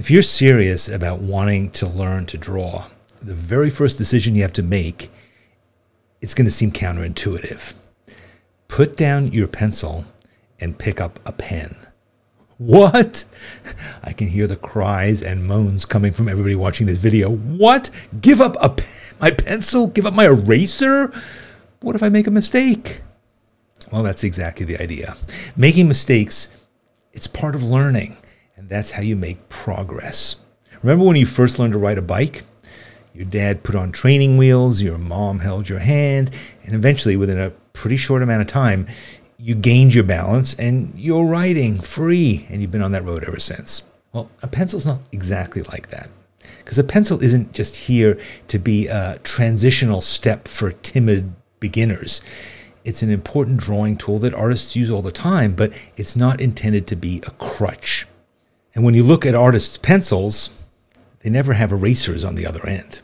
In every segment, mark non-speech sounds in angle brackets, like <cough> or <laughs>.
If you're serious about wanting to learn to draw, the very first decision you have to make, it's going to seem counterintuitive. Put down your pencil and pick up a pen. What? I can hear the cries and moans coming from everybody watching this video. What? Give up a my pencil? Give up my eraser? What if I make a mistake? Well, that's exactly the idea. Making mistakes, it's part of learning. That's how you make progress. Remember when you first learned to ride a bike? Your dad put on training wheels, your mom held your hand, and eventually, within a pretty short amount of time, you gained your balance and you're riding free, and you've been on that road ever since. Well, a pencil's not exactly like that. Because a pencil isn't just here to be a transitional step for timid beginners. It's an important drawing tool that artists use all the time, but it's not intended to be a crutch. And when you look at artists' pencils, they never have erasers on the other end.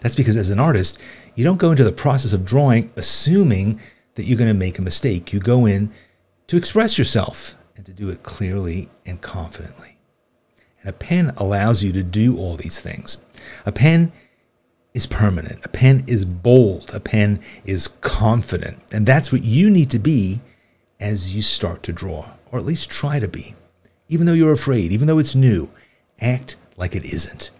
That's because as an artist, you don't go into the process of drawing assuming that you're going to make a mistake. You go in to express yourself and to do it clearly and confidently. And a pen allows you to do all these things. A pen is permanent. A pen is bold. A pen is confident. And that's what you need to be as you start to draw, or at least try to be even though you're afraid, even though it's new, act like it isn't.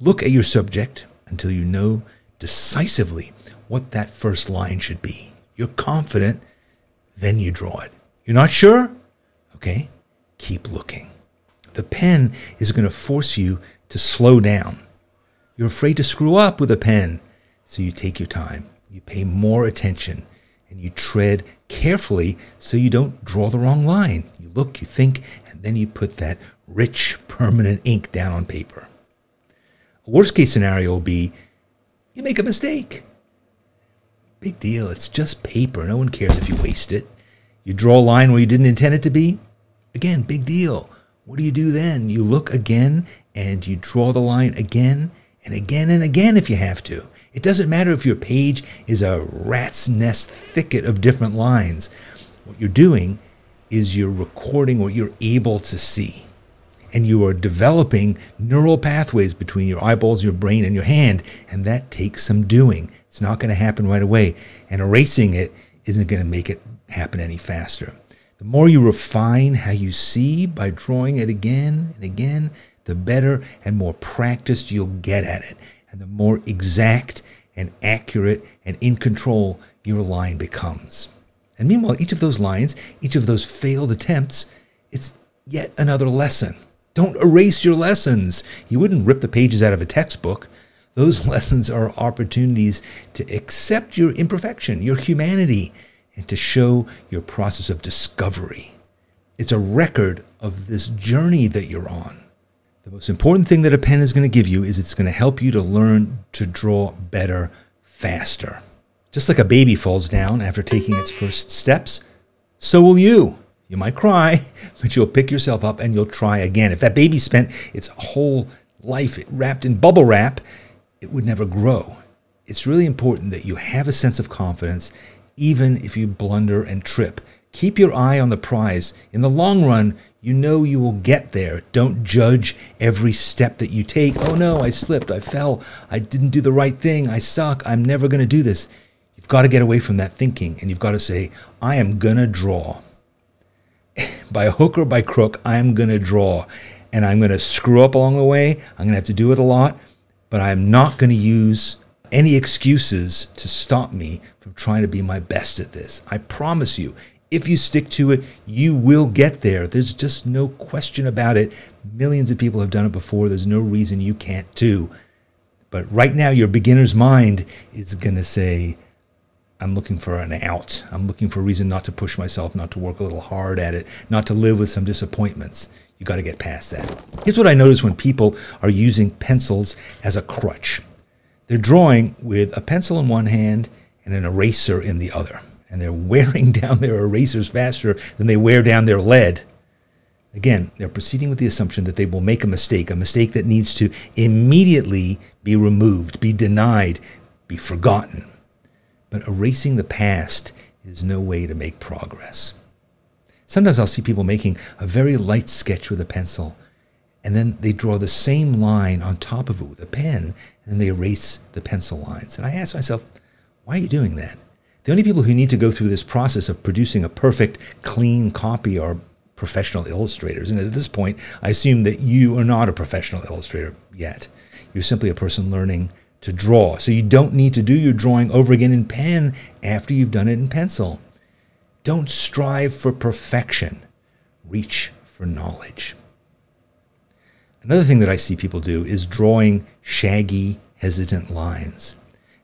Look at your subject until you know decisively what that first line should be. You're confident, then you draw it. You're not sure? Okay, keep looking. The pen is going to force you to slow down. You're afraid to screw up with a pen, so you take your time. You pay more attention and you tread carefully so you don't draw the wrong line. You look, you think, then you put that rich, permanent ink down on paper. A worst case scenario will be you make a mistake. Big deal. It's just paper. No one cares if you waste it. You draw a line where you didn't intend it to be. Again, big deal. What do you do then? You look again and you draw the line again and again and again if you have to. It doesn't matter if your page is a rat's nest thicket of different lines. What you're doing is you're recording what you're able to see. And you are developing neural pathways between your eyeballs, your brain, and your hand. And that takes some doing. It's not going to happen right away. And erasing it isn't going to make it happen any faster. The more you refine how you see by drawing it again and again, the better and more practiced you'll get at it. And the more exact and accurate and in control your line becomes. And meanwhile, each of those lines, each of those failed attempts, it's yet another lesson. Don't erase your lessons. You wouldn't rip the pages out of a textbook. Those <laughs> lessons are opportunities to accept your imperfection, your humanity, and to show your process of discovery. It's a record of this journey that you're on. The most important thing that a pen is going to give you is it's going to help you to learn to draw better faster. Just like a baby falls down after taking its first steps, so will you. You might cry, <laughs> but you'll pick yourself up and you'll try again. If that baby spent its whole life wrapped in bubble wrap, it would never grow. It's really important that you have a sense of confidence, even if you blunder and trip. Keep your eye on the prize. In the long run, you know you will get there. Don't judge every step that you take. Oh no, I slipped, I fell, I didn't do the right thing, I suck, I'm never going to do this. You've got to get away from that thinking and you've got to say, I am going to draw. <laughs> by hook or by crook, I am going to draw. And I'm going to screw up along the way. I'm going to have to do it a lot, but I'm not going to use any excuses to stop me from trying to be my best at this. I promise you, if you stick to it, you will get there. There's just no question about it. Millions of people have done it before. There's no reason you can't too. But right now, your beginner's mind is going to say, I'm looking for an out. I'm looking for a reason not to push myself, not to work a little hard at it, not to live with some disappointments. You got to get past that. Here's what I notice when people are using pencils as a crutch. They're drawing with a pencil in one hand and an eraser in the other and they're <laughs> wearing down their erasers faster than they wear down their lead. Again, they're proceeding with the assumption that they will make a mistake, a mistake that needs to immediately be removed, be denied, be forgotten. But erasing the past is no way to make progress. Sometimes I'll see people making a very light sketch with a pencil, and then they draw the same line on top of it with a pen, and they erase the pencil lines. And I ask myself, why are you doing that? The only people who need to go through this process of producing a perfect, clean copy are professional illustrators. And at this point, I assume that you are not a professional illustrator yet. You're simply a person learning to draw. So you don't need to do your drawing over again in pen after you've done it in pencil. Don't strive for perfection. Reach for knowledge. Another thing that I see people do is drawing shaggy, hesitant lines.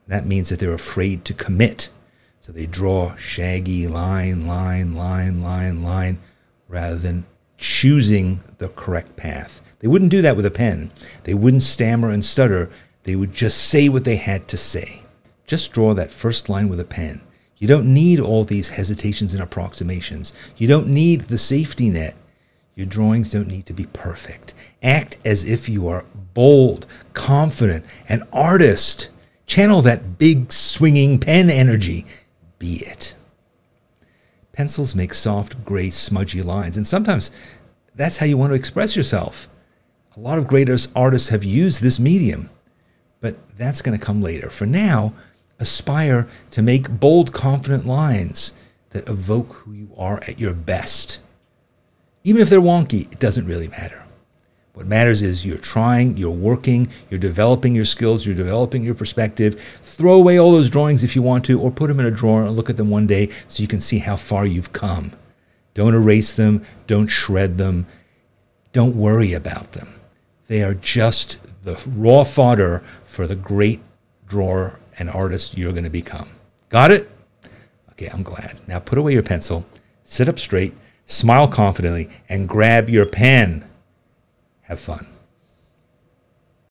That means that they're afraid to commit. So they draw shaggy line, line, line, line, line, rather than choosing the correct path. They wouldn't do that with a pen. They wouldn't stammer and stutter. They would just say what they had to say. Just draw that first line with a pen. You don't need all these hesitations and approximations. You don't need the safety net. Your drawings don't need to be perfect. Act as if you are bold, confident, an artist. Channel that big swinging pen energy. Be it. Pencils make soft, gray, smudgy lines, and sometimes that's how you want to express yourself. A lot of great artists have used this medium, but that's going to come later. For now, aspire to make bold, confident lines that evoke who you are at your best. Even if they're wonky, it doesn't really matter. What matters is you're trying, you're working, you're developing your skills, you're developing your perspective. Throw away all those drawings if you want to, or put them in a drawer and look at them one day so you can see how far you've come. Don't erase them, don't shred them, don't worry about them. They are just the raw fodder for the great drawer and artist you're going to become. Got it? Okay, I'm glad. Now put away your pencil, sit up straight, smile confidently, and grab your pen. Have fun.